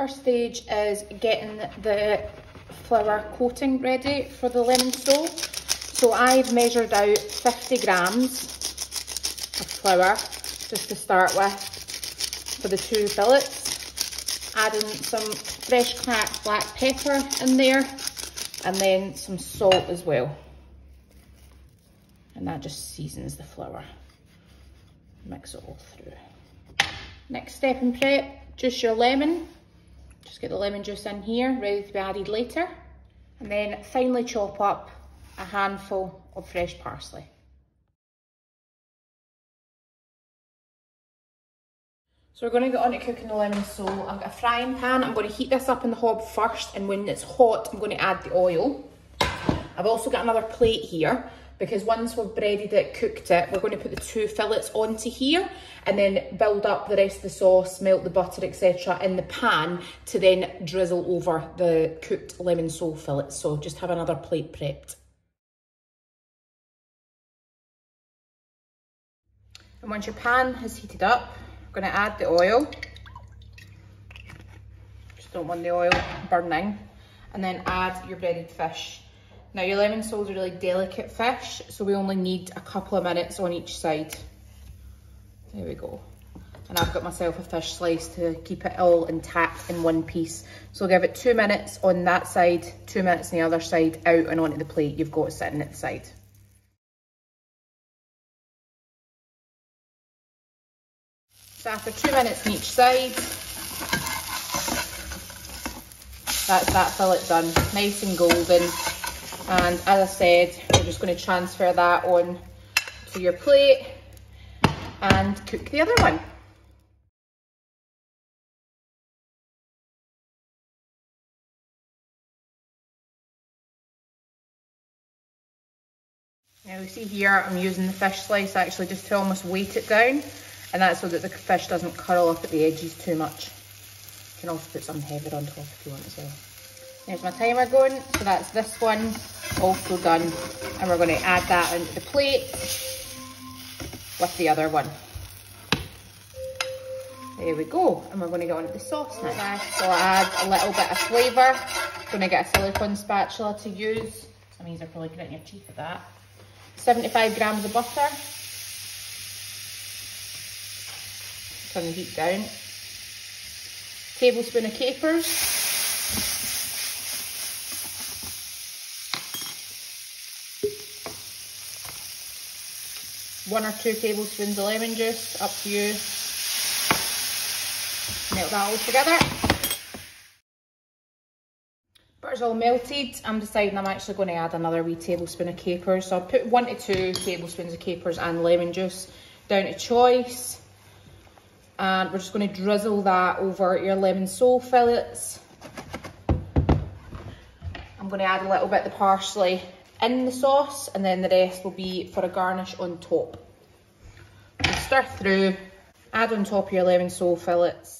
First stage is getting the flour coating ready for the lemon sole. So I've measured out 50 grams of flour just to start with for the two fillets. Adding some fresh cracked black pepper in there and then some salt as well. And that just seasons the flour. Mix it all through. Next step in prep, juice your lemon. Just get the lemon juice in here, ready to be added later. And then finally chop up a handful of fresh parsley. So we're going to get on to cooking the lemon So I've got a frying pan. I'm going to heat this up in the hob first and when it's hot I'm going to add the oil. I've also got another plate here because once we've breaded it, cooked it, we're going to put the two fillets onto here and then build up the rest of the sauce, melt the butter, etc. in the pan to then drizzle over the cooked lemon sole fillets. So just have another plate prepped. And once your pan has heated up, I'm going to add the oil. Just don't want the oil burning. And then add your breaded fish. Now your lemon sole is a really delicate fish, so we only need a couple of minutes on each side. There we go. And I've got myself a fish slice to keep it all intact in one piece. So give it two minutes on that side, two minutes on the other side, out and onto the plate you've got sitting at the side. So after two minutes on each side, that's that fillet done, nice and golden. And as I said, we're just going to transfer that on to your plate and cook the other one. Now you see here I'm using the fish slice actually just to almost weight it down and that's so that the fish doesn't curl up at the edges too much. You can also put some heather on top if you want as well. There's my timer going, so that's this one also done. And we're going to add that into the plate with the other one. There we go. And we're going to go into the sauce now. So I'll add a little bit of flavour. Going to get a silicone spatula to use. That means they're probably gritting your teeth at that. 75 grams of butter. Turn the heat down. Tablespoon of capers. One or two tablespoons of lemon juice, up to you. Melt that all together. Butter's all melted. I'm deciding I'm actually going to add another wee tablespoon of capers. So I'll put one to two tablespoons of capers and lemon juice down to choice. And we're just going to drizzle that over your lemon sole fillets. I'm going to add a little bit of the parsley in the sauce and then the rest will be for a garnish on top. stir through, add on top your lemon sole fillets